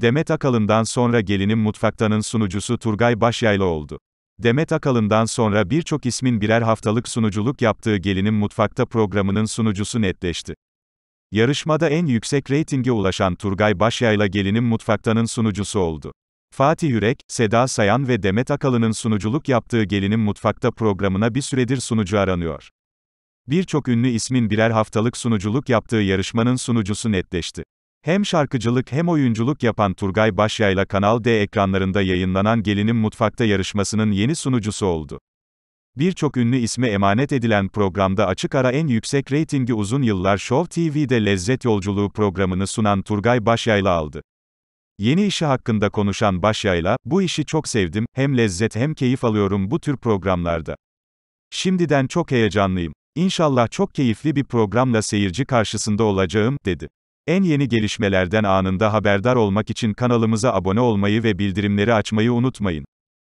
Demet Akalın'dan sonra Gelinin Mutfaktan'ın sunucusu Turgay Başyaylı oldu. Demet Akalın'dan sonra birçok ismin birer haftalık sunuculuk yaptığı Gelinin Mutfakta programının sunucusu netleşti. Yarışmada en yüksek reytinge ulaşan Turgay Başyayla Gelinin Mutfaktan'ın sunucusu oldu. Fatih Yürek, Seda Sayan ve Demet Akalın'ın sunuculuk yaptığı Gelinin Mutfakta programına bir süredir sunucu aranıyor. Birçok ünlü ismin birer haftalık sunuculuk yaptığı yarışmanın sunucusu netleşti. Hem şarkıcılık hem oyunculuk yapan Turgay Başyayla Kanal D ekranlarında yayınlanan Gelinin Mutfakta yarışmasının yeni sunucusu oldu. Birçok ünlü isme emanet edilen programda açık ara en yüksek reytingi uzun yıllar Show TV'de Lezzet Yolculuğu programını sunan Turgay Başyayla aldı. Yeni işi hakkında konuşan Başyayla, bu işi çok sevdim, hem lezzet hem keyif alıyorum bu tür programlarda. Şimdiden çok heyecanlıyım. İnşallah çok keyifli bir programla seyirci karşısında olacağım, dedi. En yeni gelişmelerden anında haberdar olmak için kanalımıza abone olmayı ve bildirimleri açmayı unutmayın.